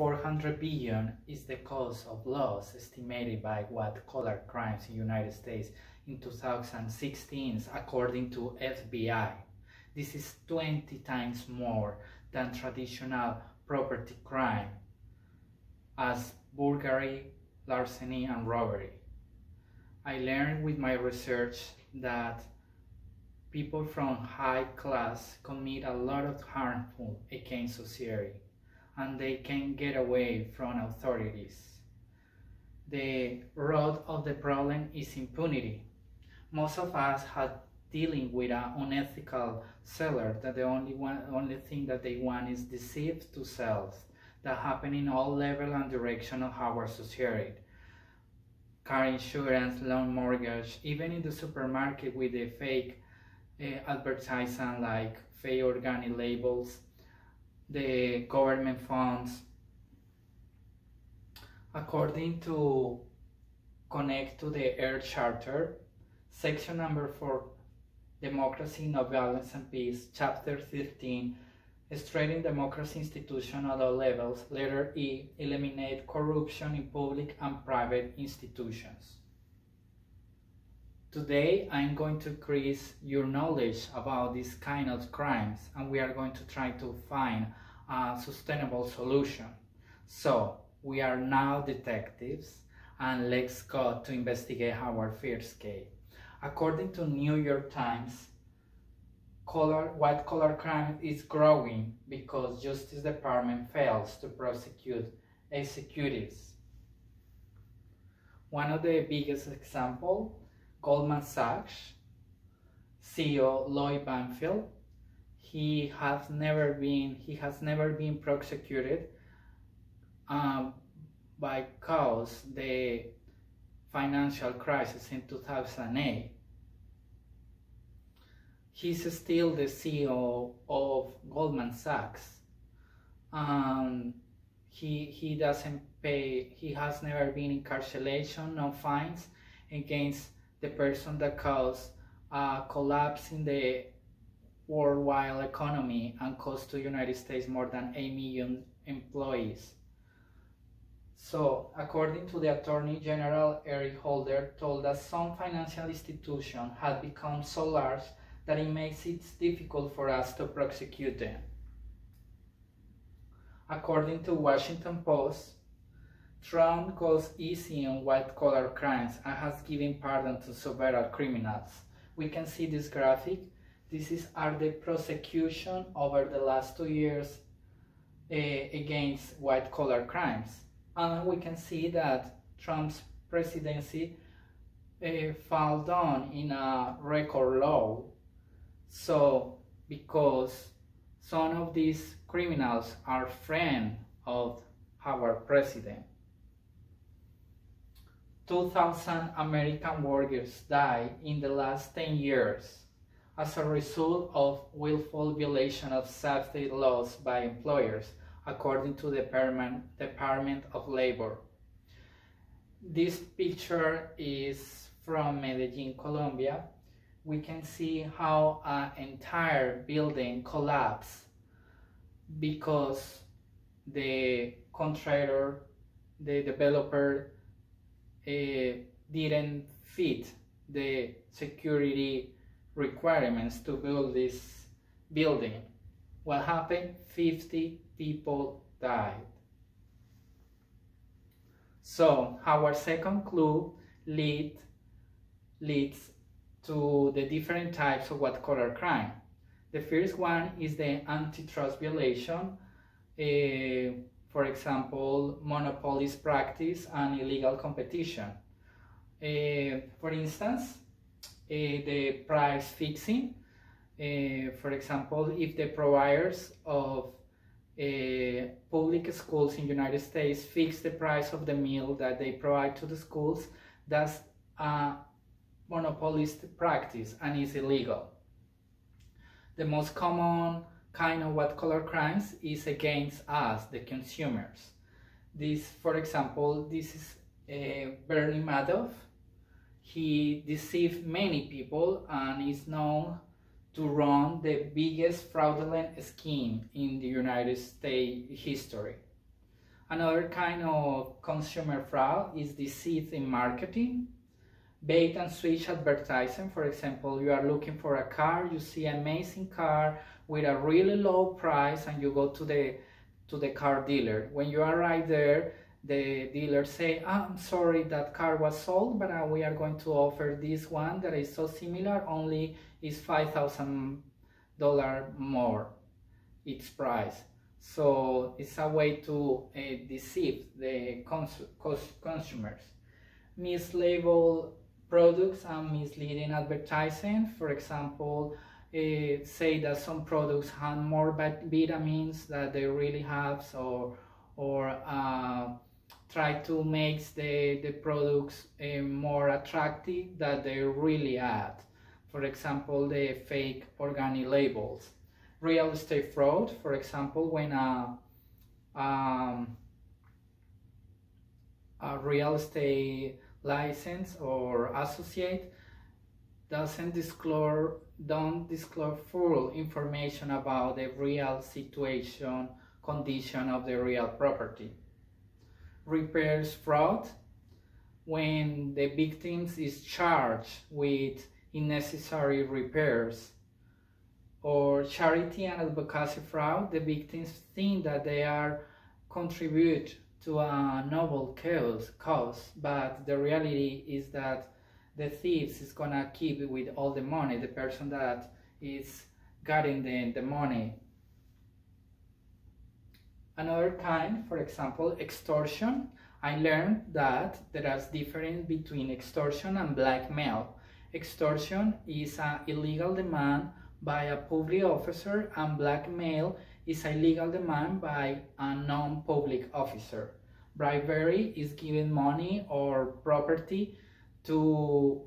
400 billion is the cost of loss estimated by white collar crimes in United States in 2016 according to FBI. This is 20 times more than traditional property crime as burglary, larceny and robbery. I learned with my research that people from high class commit a lot of harmful against society and they can get away from authorities. The root of the problem is impunity. Most of us are dealing with an unethical seller that the only one, only thing that they want is deceive to sell that happen in all level and direction of our society. Car insurance, loan mortgage, even in the supermarket with the fake uh, advertising like fake organic labels, the government funds. According to Connect to the Earth Charter, section number 4, Democracy, No Violence and Peace, chapter 13, strengthening democracy institution at all levels, letter E, eliminate corruption in public and private institutions. Today I'm going to increase your knowledge about these kind of crimes and we are going to try to find a sustainable solution. So we are now detectives and let's go to investigate our first case. According to New York Times, color, white collar crime is growing because Justice Department fails to prosecute executives. One of the biggest example Goldman Sachs CEO Lloyd Blankfein. He has never been he has never been prosecuted um, by cause the financial crisis in 2008. He's still the CEO of Goldman Sachs. Um, he he doesn't pay. He has never been incarceration, no fines against the person that caused a collapse in the worldwide economy and cost to United States more than 8 million employees. So, according to the Attorney General Eric Holder, told us some financial institutions had become so large that it makes it difficult for us to prosecute them. According to Washington Post, Trump goes easy on white-collar crimes and has given pardon to several criminals. We can see this graphic. This is are the prosecution over the last two years uh, against white-collar crimes. And we can see that Trump's presidency uh, fell down in a record low. So, because some of these criminals are friends of our president. 2,000 American workers died in the last 10 years as a result of willful violation of safety laws by employers, according to the Department of Labor. This picture is from Medellin, Colombia. We can see how an entire building collapsed because the contractor, the developer didn't fit the security requirements to build this building. What happened? 50 people died. So our second clue lead, leads to the different types of white collar crime. The first one is the antitrust violation. Uh, for example, monopolist practice and illegal competition. Uh, for instance, uh, the price fixing. Uh, for example, if the providers of public schools in United States fix the price of the meal that they provide to the schools, that's a monopolist practice and is illegal. The most common kind of white collar crimes is against us, the consumers. This, for example, this is uh, Bernie Madoff. He deceived many people and is known to run the biggest fraudulent scheme in the United States history. Another kind of consumer fraud is deceit in marketing. Bait and switch advertising, for example, you are looking for a car, you see an amazing car with a really low price and you go to the to the car dealer. When you arrive there, the dealer say, oh, I'm sorry that car was sold, but uh, we are going to offer this one that is so similar, only is $5,000 more its price. So it's a way to uh, deceive the cons cons consumers. Mislabel products and misleading advertising. For example, uh, say that some products have more vitamins that they really have, so, or uh, try to make the, the products uh, more attractive that they really add. For example, the fake organic labels real estate fraud, for example, when a, um, a real estate license or associate doesn't disclose don't disclose full information about the real situation condition of the real property. Repairs fraud. When the victims is charged with unnecessary repairs or charity and advocacy fraud, the victims think that they are contribute to a noble cause, cause, but the reality is that the thieves is gonna keep with all the money, the person that is getting the, the money. Another kind, for example, extortion. I learned that there is difference between extortion and blackmail. Extortion is an illegal demand by a public officer and blackmail is a legal demand by a non-public officer. Bribery is giving money or property to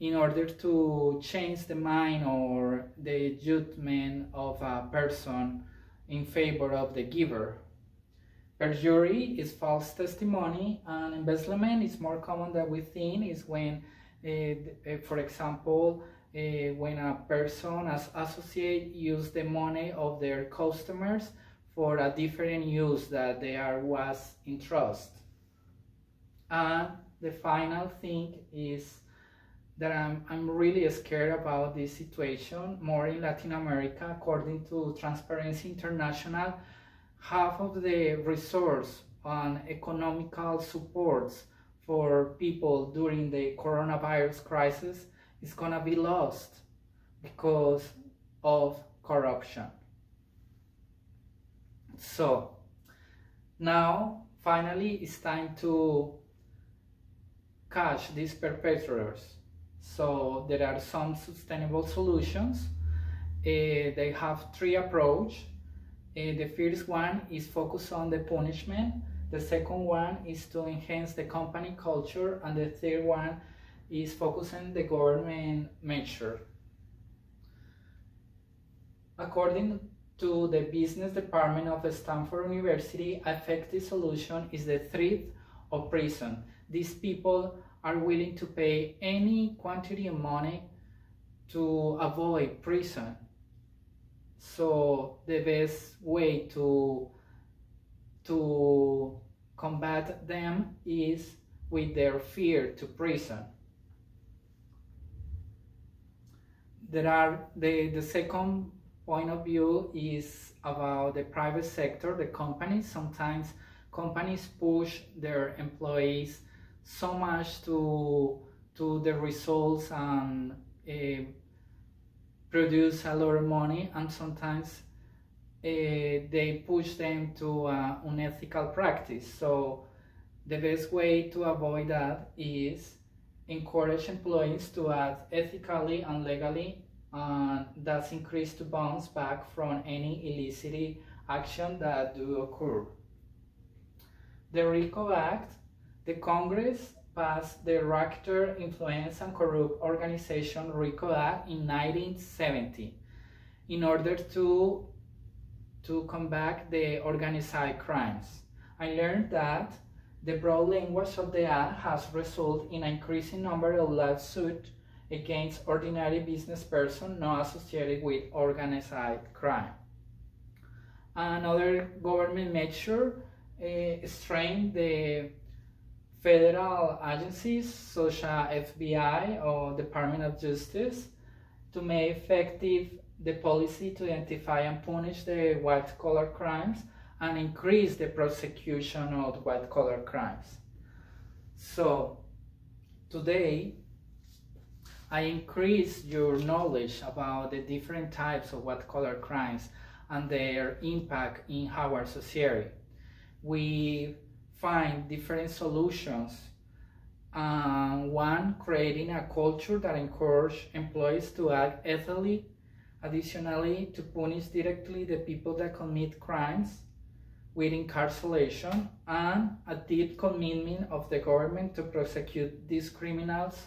in order to change the mind or the judgment of a person in favor of the giver. Perjury is false testimony and embezzlement is more common than we think is when, uh, for example, uh, when a person as associate use the money of their customers for a different use that they are was in trust. And the final thing is that I'm, I'm really scared about this situation more in Latin America according to Transparency International half of the resource on economical supports for people during the coronavirus crisis is gonna be lost because of corruption. So now finally it's time to catch these perpetrators. So there are some sustainable solutions. Uh, they have three approach. Uh, the first one is focus on the punishment. The second one is to enhance the company culture. And the third one is focusing the government measure. According to the business department of Stanford University, effective solution is the threat of prison. These people are willing to pay any quantity of money to avoid prison. So the best way to to combat them is with their fear to prison. There are the, the second point of view is about the private sector, the companies. Sometimes companies push their employees so much to to the results and uh, produce a lot of money and sometimes uh, they push them to uh, unethical practice so the best way to avoid that is encourage employees to act ethically and legally Uh, and thus increase to bounce back from any illicit action that do occur. The RICO Act, the Congress passed the Racketeer Influence and Corrupt Organization RICO Act in 1970 in order to, to combat the organized crimes. I learned that the broad language of the act has resulted in an increasing number of lawsuits against ordinary business person not associated with organized crime. Another government measure uh, the federal agencies such as FBI or Department of Justice to make effective the policy to identify and punish the white collar crimes and increase the prosecution of white collar crimes. So today I increase your knowledge about the different types of white collar crimes and their impact in our society. We find different solutions. Uh, one, creating a culture that encourages employees to act ethically. Additionally, to punish directly the people that commit crimes with incarceration and a deep commitment of the government to prosecute these criminals.